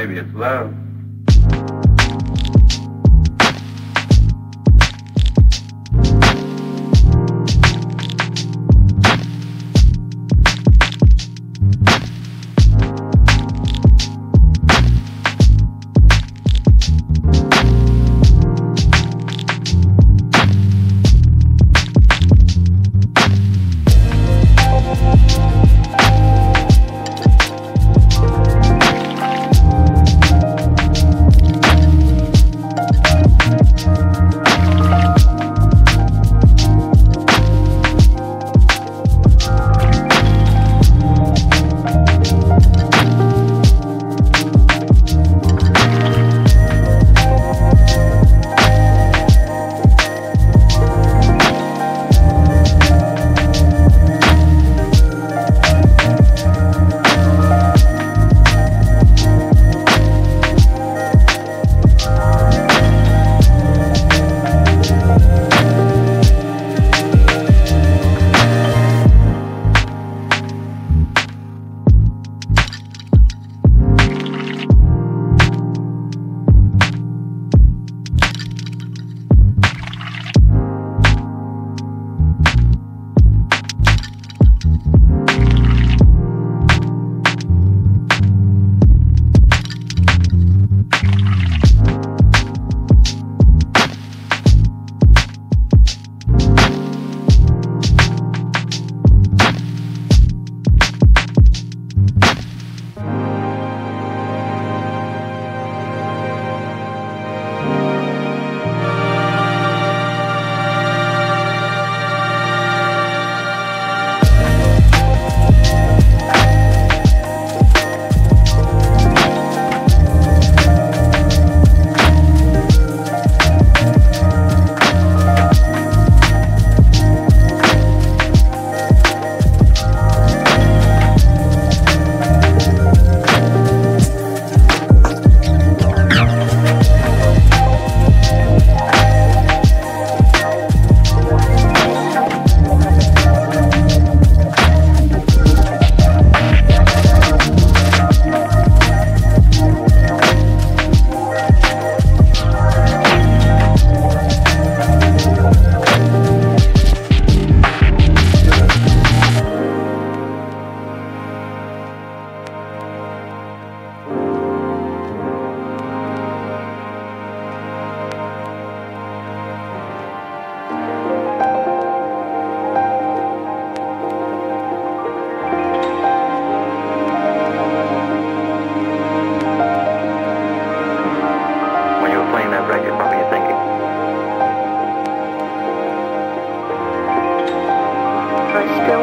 Maybe it's love. I still